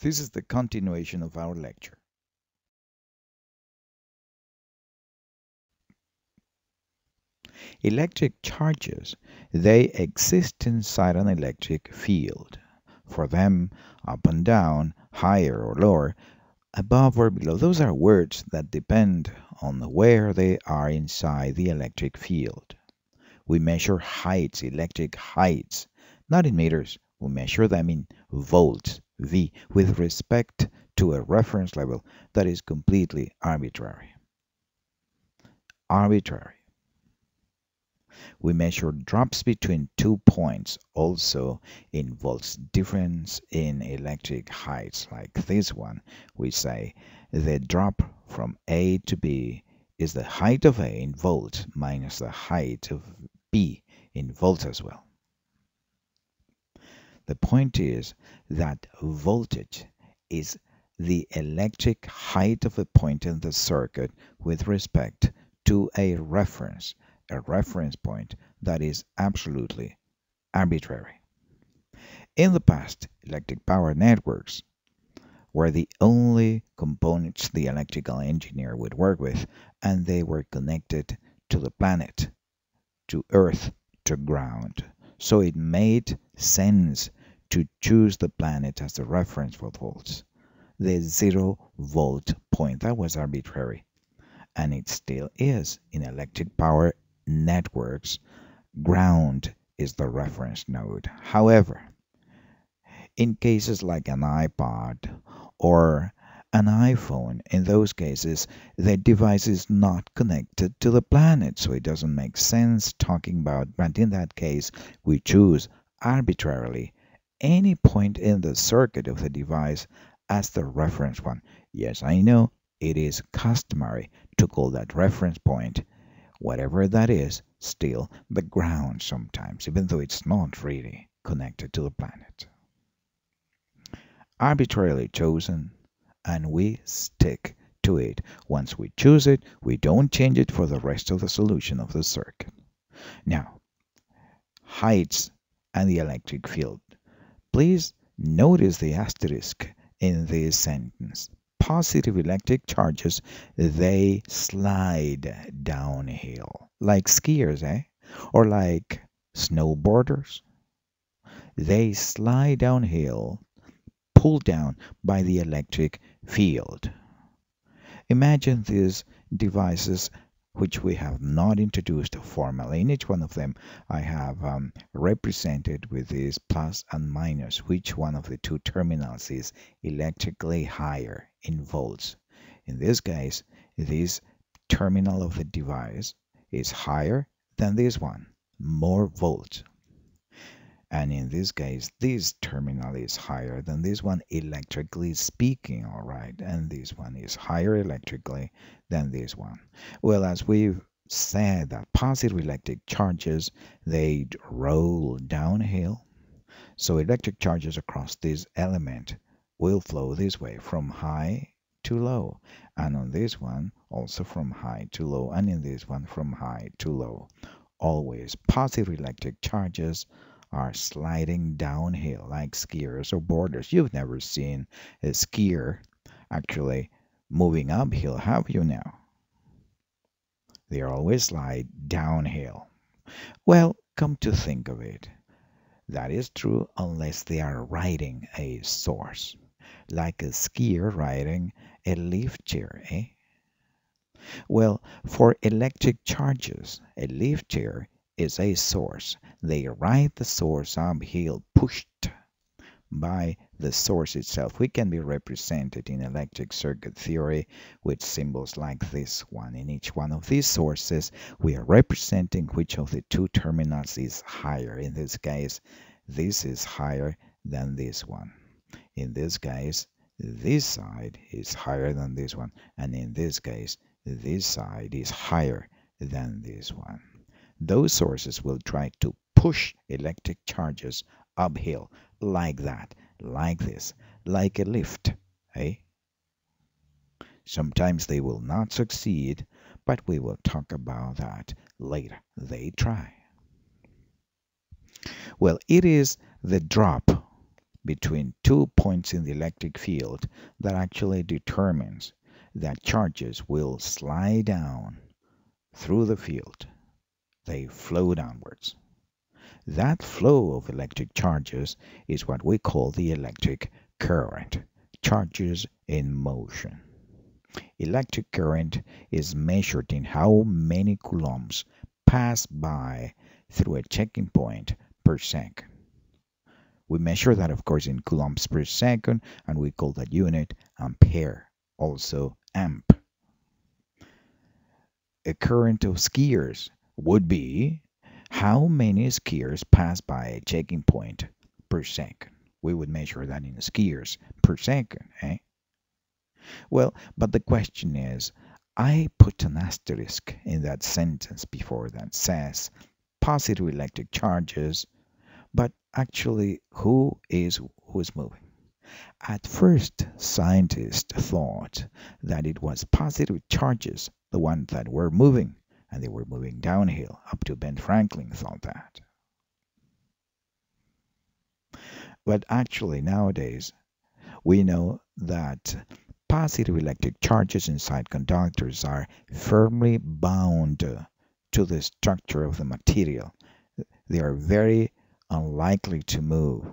This is the continuation of our lecture. Electric charges, they exist inside an electric field. For them, up and down, higher or lower, above or below, those are words that depend on where they are inside the electric field. We measure heights, electric heights, not in meters, we measure them in volts, V, with respect to a reference level that is completely arbitrary. Arbitrary. We measure drops between two points, also in volts difference in electric heights, like this one. We say the drop from A to B is the height of A in volts minus the height of B in volts as well. The point is that voltage is the electric height of a point in the circuit with respect to a reference, a reference point that is absolutely arbitrary. In the past, electric power networks were the only components the electrical engineer would work with, and they were connected to the planet, to Earth, to ground. So it made sense to choose the planet as the reference for volts. The zero volt point, that was arbitrary. And it still is in electric power networks. Ground is the reference node. However, in cases like an iPod or an iPhone, in those cases, the device is not connected to the planet, so it doesn't make sense talking about, but in that case, we choose arbitrarily any point in the circuit of the device as the reference one. Yes, I know it is customary to call that reference point, whatever that is, still the ground sometimes, even though it's not really connected to the planet. Arbitrarily chosen, and we stick to it. Once we choose it, we don't change it for the rest of the solution of the circuit. Now, heights and the electric field. Please notice the asterisk in this sentence. Positive electric charges, they slide downhill. Like skiers, eh? Or like snowboarders. They slide downhill, pulled down by the electric field. Imagine these devices which we have not introduced formally. In each one of them, I have um, represented with this plus and minus which one of the two terminals is electrically higher in volts. In this case, this terminal of the device is higher than this one, more volts and in this case this terminal is higher than this one electrically speaking all right? And this one is higher electrically than this one. Well as we've said that positive electric charges they roll downhill. So electric charges across this element will flow this way from high to low. And on this one also from high to low. And in this one from high to low. Always positive electric charges are sliding downhill like skiers or boarders. You've never seen a skier actually moving uphill, have you now? They always slide downhill. Well, come to think of it, that is true unless they are riding a source, like a skier riding a lift chair, eh? Well, for electric charges, a lift chair is a source. They write the source uphill, pushed by the source itself. We can be represented in electric circuit theory with symbols like this one. In each one of these sources, we are representing which of the two terminals is higher. In this case, this is higher than this one. In this case, this side is higher than this one. And in this case, this side is higher than this one those sources will try to push electric charges uphill like that, like this, like a lift, eh? Sometimes they will not succeed, but we will talk about that later. They try. Well, it is the drop between two points in the electric field that actually determines that charges will slide down through the field. They flow downwards. That flow of electric charges is what we call the electric current, charges in motion. Electric current is measured in how many coulombs pass by through a checking point per second. We measure that, of course, in coulombs per second, and we call that unit ampere, also amp. A current of skiers would be how many skiers pass by a checking point per second. We would measure that in skiers per second, eh? Well, but the question is, I put an asterisk in that sentence before that says positive electric charges, but actually who is who's moving? At first, scientists thought that it was positive charges, the ones that were moving, and they were moving downhill. Up to Ben Franklin thought that. But actually, nowadays, we know that positive electric charges inside conductors are firmly bound to the structure of the material. They are very unlikely to move.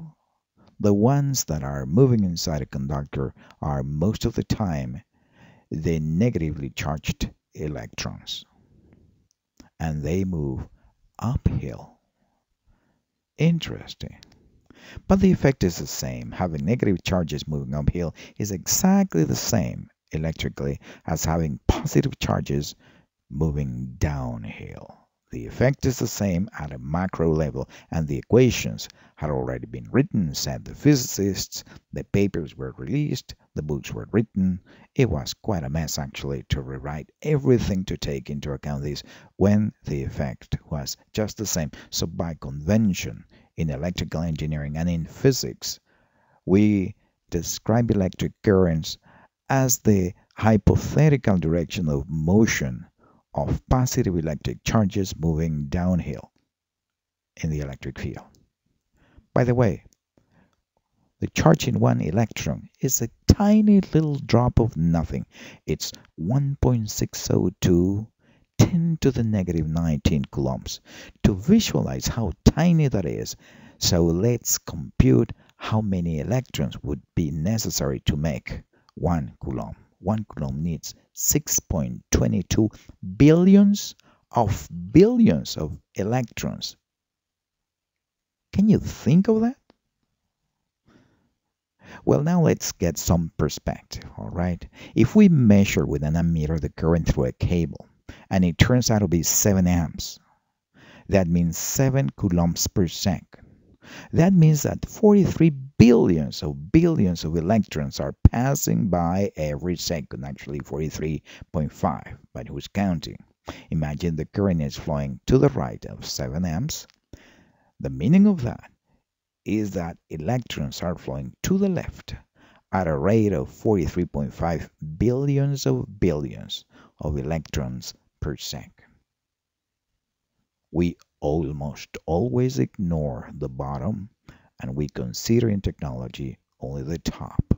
The ones that are moving inside a conductor are most of the time the negatively charged electrons. And they move uphill. Interesting. But the effect is the same. Having negative charges moving uphill is exactly the same electrically as having positive charges moving downhill. The effect is the same at a macro level, and the equations had already been written, said the physicists. The papers were released, the books were written. It was quite a mess, actually, to rewrite everything to take into account this when the effect was just the same. So, by convention, in electrical engineering and in physics, we describe electric currents as the hypothetical direction of motion of positive electric charges moving downhill in the electric field. By the way, the charge in one electron is a tiny little drop of nothing. It's 1.602 10 to the negative 19 coulombs. To visualize how tiny that is, so let's compute how many electrons would be necessary to make one coulomb. One coulomb needs 6.22 billions of billions of electrons. Can you think of that? Well, now let's get some perspective, all right? If we measure with an ammeter the current through a cable, and it turns out to be 7 amps, that means 7 coulombs per second. That means that 43 billions of billions of electrons are passing by every second, actually 43.5, but who's counting? Imagine the current is flowing to the right of 7 amps. The meaning of that is that electrons are flowing to the left at a rate of 43.5 billions of billions of electrons per second. We almost always ignore the bottom and we consider in technology only the top.